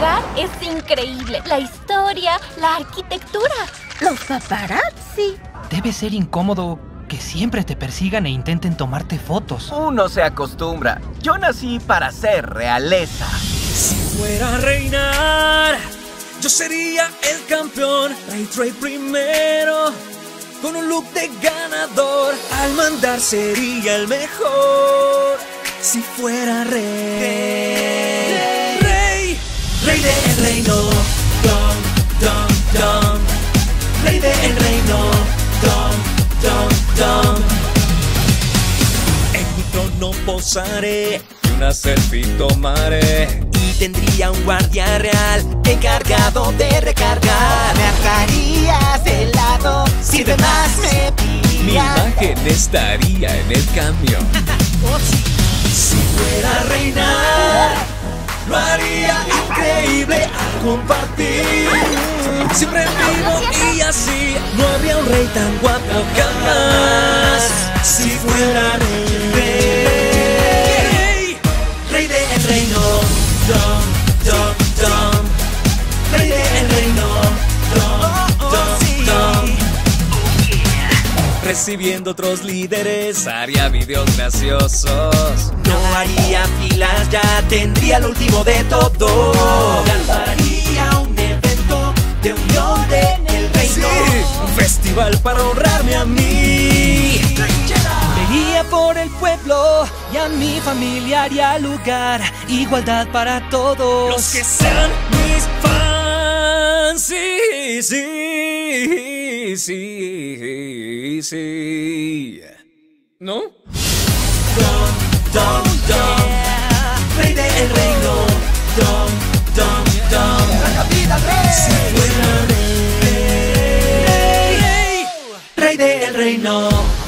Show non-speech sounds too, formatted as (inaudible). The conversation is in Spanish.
lugar es increíble. La historia, la arquitectura. Los paparazzi. Debe ser incómodo que siempre te persigan e intenten tomarte fotos. Uno se acostumbra. Yo nací para ser realeza. Si fuera a reinar, yo sería el campeón. Rey Trey primero, con un look de ganador. Al mandar sería el mejor. Si fuera rey, reino. Dom, dom, dom. Rey del reino. Dom, dom, dom. En mi trono posaré y una selfie tomaré. Y tendría un guardia real encargado de recargar. Me atarías de lado si demás me Mi pillan. imagen estaría en el camión. (laughs) Si fuera a reinar, lo haría increíble al compartir. Siempre vivo y así, no habría un rey tan guapo jamás. Si fuera rey, rey del reino, dom, dom, dom. Rey del reino, dom, dom, dom. Recibiendo otros líderes, haría videos graciosos. No haría filas, ya tendría el último de todo. Festival para honrarme a mí. Vería por el pueblo y a mi familia haría lugar. Igualdad para todos. Los que sean mis fans. Sí, sí, sí, sí. ¿No? Dom, dom, dom. Rey del reino. Dom, dom, dom. Fuera rey, rey reino.